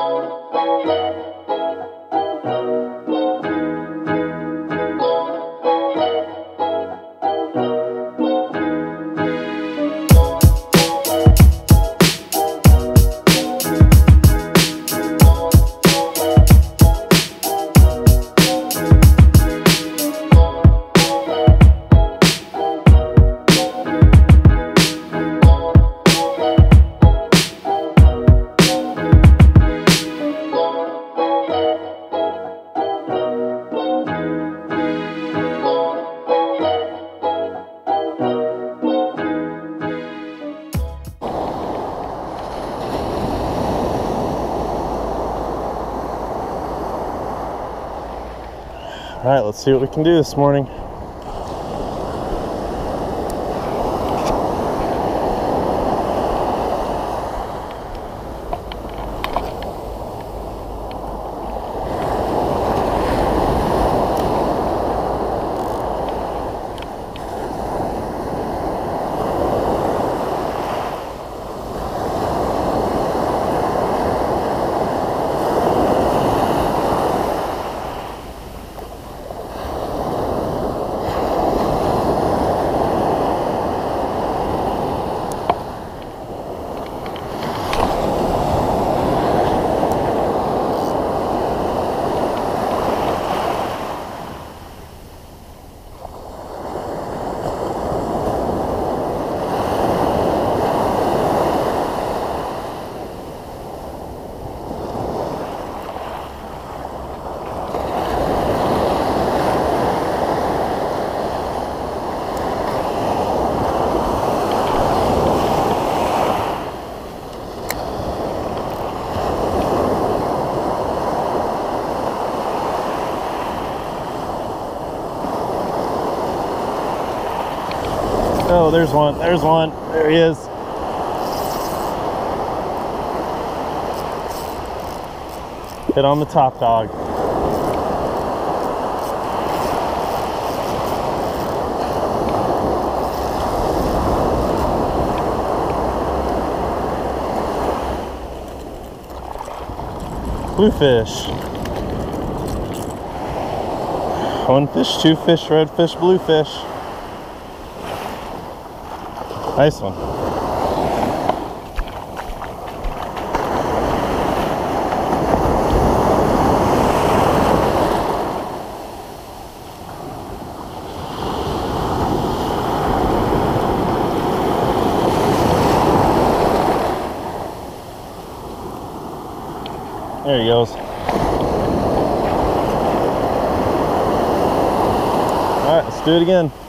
Thank you. All right, let's see what we can do this morning. Oh, there's one. There's one. There he is. Hit on the top dog. Bluefish. One fish, two fish, red fish, bluefish. Nice one. There he goes. All right, let's do it again.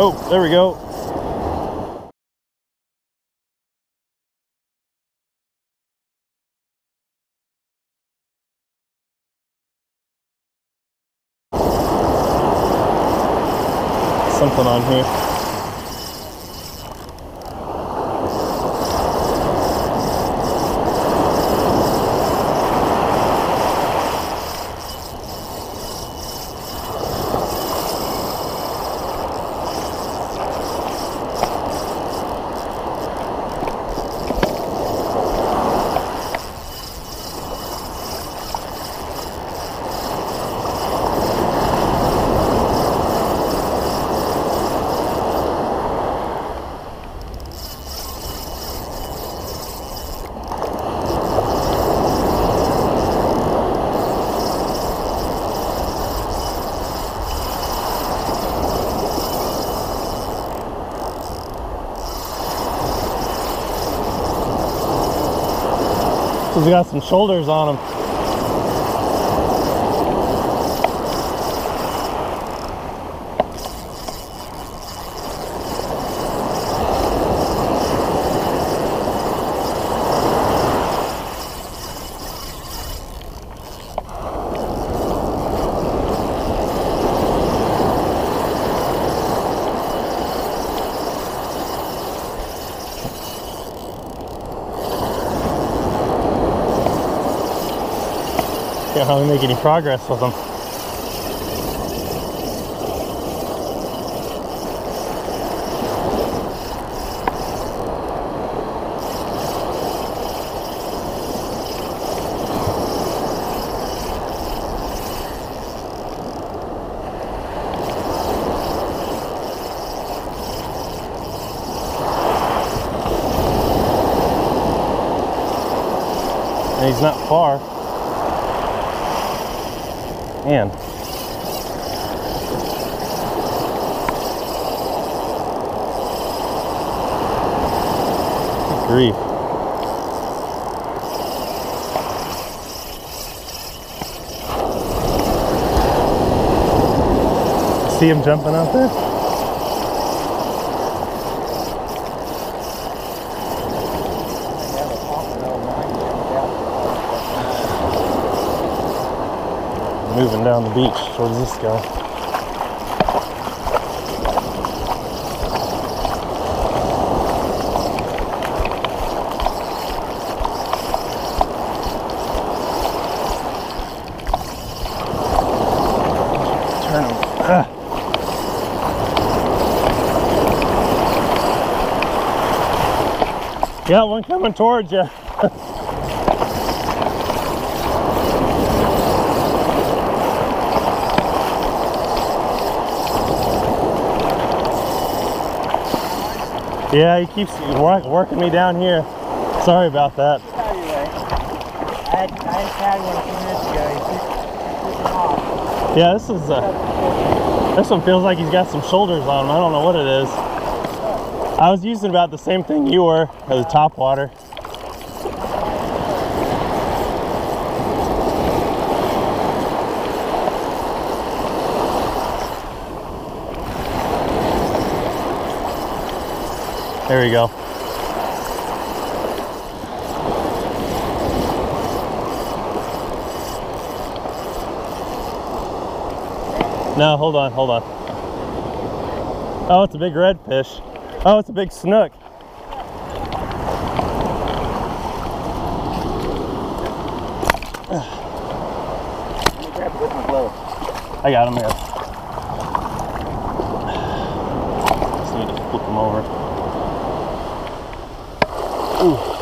Oh, there we go. Something on here. He's got some shoulders on him. Can't hardly make any progress with them. He's not far. Man. Grief. See him jumping out there? Moving down the beach towards this guy. Turn. Ah. Got one coming towards you. Yeah, he keeps work, working me down here. Sorry about that. I had, I had one a few minutes ago. He took, took him off. Yeah, this is uh, this one feels like he's got some shoulders on him. I don't know what it is. I was using about the same thing you were as a top water. There we go. No, hold on, hold on. Oh, it's a big red fish. Oh, it's a big snook. I got him here. Just need to flip him over. Ooh.